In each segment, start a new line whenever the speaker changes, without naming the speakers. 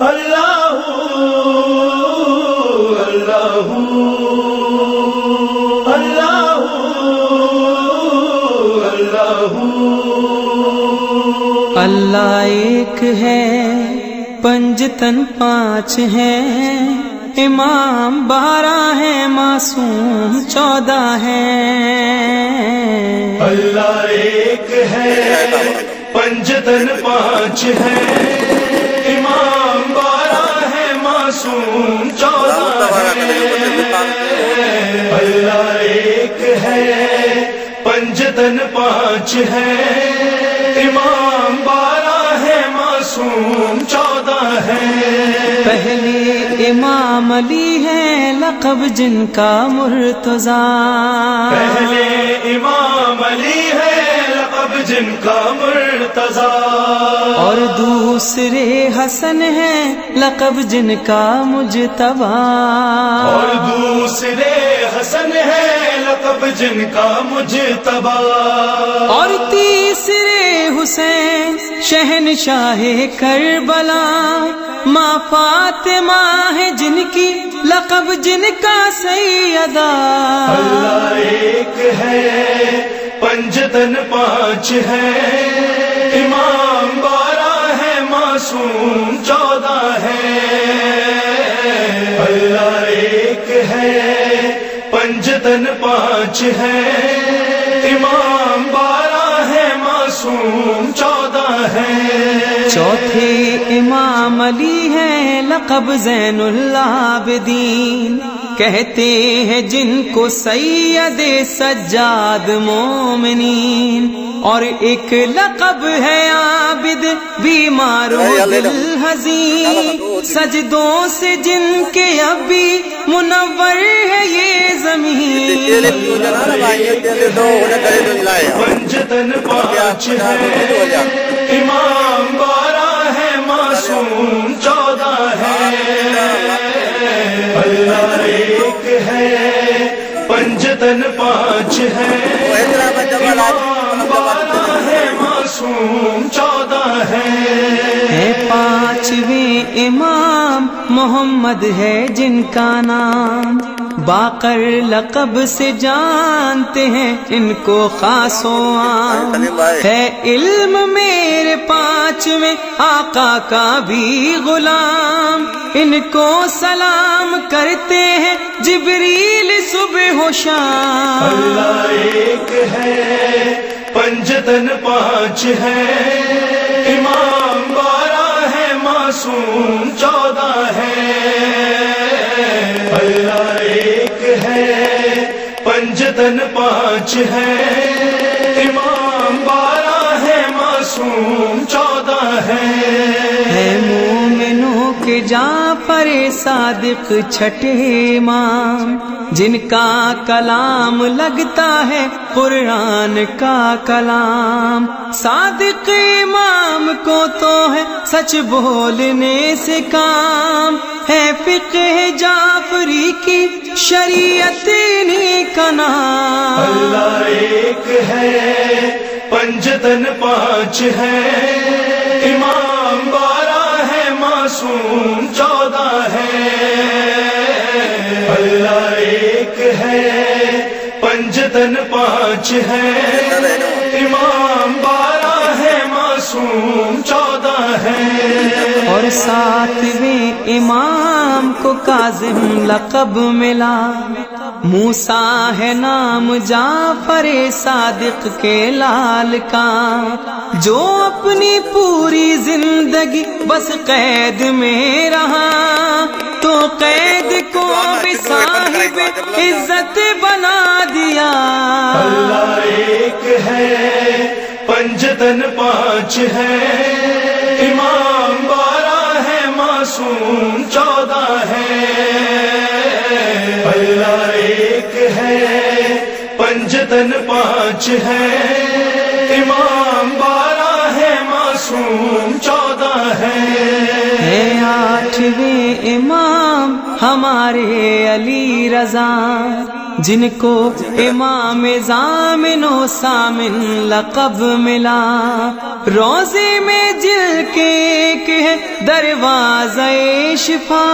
अल्लाह अल्लाह अल्लाह अल्लाह
एक है पंजतन पाँच है इमाम बारह है मासूम चौदह है
अल्लाह एक है पंजतन पाँच है है पंजतन पाँच है। इमाम बारह है मासूम चौदह है।
पहले इमाम अली है लकब जिनका मुर्तजा।
पहले इमाम अली है लकब जिनका मुर्तजा।
और दूसरे हसन है लकब जिनका मुजतबा
और दूसरे हसन है जिनका मुजतबा
और तीसरे हुसैन शहनशाह करबला। माँ फातिमा है जिनकी लकब जिनका सैयदा
अल्लाह एक है पंजतन पाँच है। इमाम बारह है मासूम चौदह है। अल्लाह एक है पंजतन पाँच है। इमाम बारह है मासूम चौदह है।
चौथे इमाम अली है लकब जैनुल्लाबदीन। कहते हैं जिनको सैयद सज्जाद मोमिनीन। और एक लकब है आबिद बीमारो दिल हजीन। सजदों से जिनके अभी मुनवर है ये
पाँच है इमाम बारह है मासूम चौदह है। अल्लाह एक है पंजतन पाँच है। इमाम बारह है मासूम चौदह है।
है पाँचवें इमाम मोहम्मद है जिनका नाम बाकर लकब से जानते हैं इनको खासो है इल्म मेरे पाँचवें आका का भी गुलाम। इनको सलाम करते हैं जिबरील सुबह हो शाम।
अल्लाह एक है पंजतन पाँच है। इमाम बारह है मासूम चौदह है। अल्लाह है पंजतन पाँच है। इमाम बारह है मासूम चौदह है।
है के जाफ़र सादिक छठे इमाम जिनका कलाम लगता है कुरान का कलाम। सादिक इमाम को तो है सच बोलने से काम। है फ़िक्र जाफरी की शरीयत इन्हीं का नाम।
अल्लाह एक है, पंजतन पाँच है। इमाम मासूम चौदह है। अल्लाह एक है, पंजतन पाँच है। इमाम बारह है, मासूम चौदह है।
और सातवें इमाम को काजिम लकब मिला। मूसा है नाम जाफ़र सादिक के लाल का जो अपनी पूरी ज़िंदगी बस कैद में रहा। तो कैद को भी साहिब इज़्ज़त बना दिया।
अल्लाह एक है पंजतन पाँच है। इमाम बारह है मासूम चौदह है। अल्लाह एक है पंचतन पाँच है। इमाम बारह है मासूम चौदह है।
है आठवें इमाम हमारे अली रजा, जिनको इमाम जामिनो सामिन लकब मिला। रोज़े में जिल के एक है दरवाजे शिफा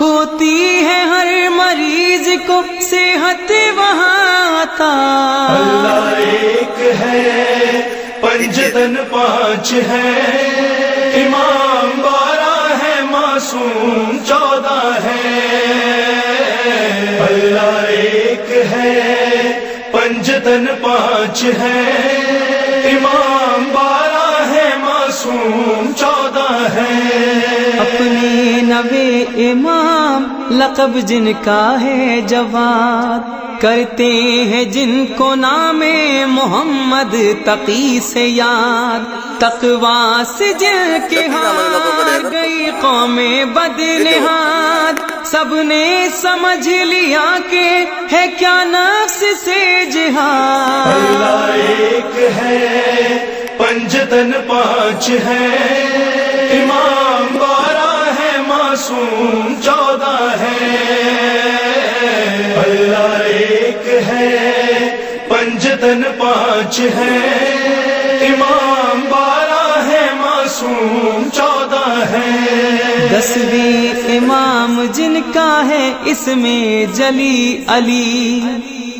होती है हर मरीज़ को सेहत वहाँ था
अल्लाह एक है पंजतन पाँच है। इमाम बारह है मासूम चौदह है। अल्लाह एक है पंजतन पाँच है। इमाम बारह है मासूम चौदह है।
अपने नबे इमाम लकब जिनका है जवाद करते हैं जिनको नामे मोहम्मद तकी से याद। तकवा से जिनके हार गई कौमें बदनहाद सबने समझ लिया के है क्या नफ्स से
अल्लाह एक है, पंजतन पाँच है। इमाम बारह है, मासूम चौदह है। अल्लाह एक है, पंजतन पाँच है। इमाम बारह है, मासूम चौदह
दसवीं इमाम जिनका है इसमें जली अली।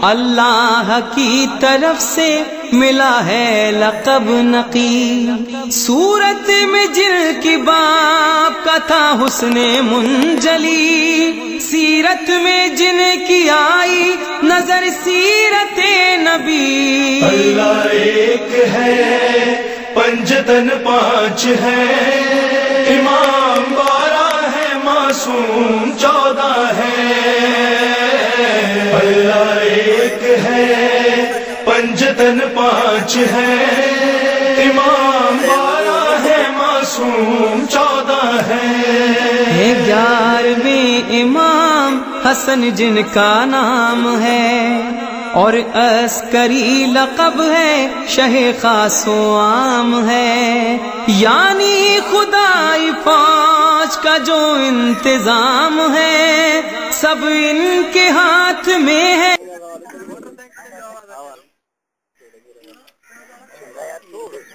अल्लाह की तरफ़ से मिला है लकब नकी सूरत में बाप का था हुस्ने मुंजली। सीरत में जिनकी आई नज़र सीरत नबी।
अल्लाह एक है, पंजतन पाँच है। इमाम बारह है, मासूम चौदह है। अल्लाह एक है, पंजतन पाँच है। इमाम बारह है, मासूम चौदह है।
है इमाम हसन जिनका नाम है। और अस्करी लकब है, शह खासो आम है। यानी खुदाई फौज का जो इंतज़ाम है, सब इनके हाथ में है।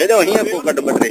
ਇਹਦੇ ਉਹੀ ਆਪੋ ਕੱਟ ਬਟਰੇ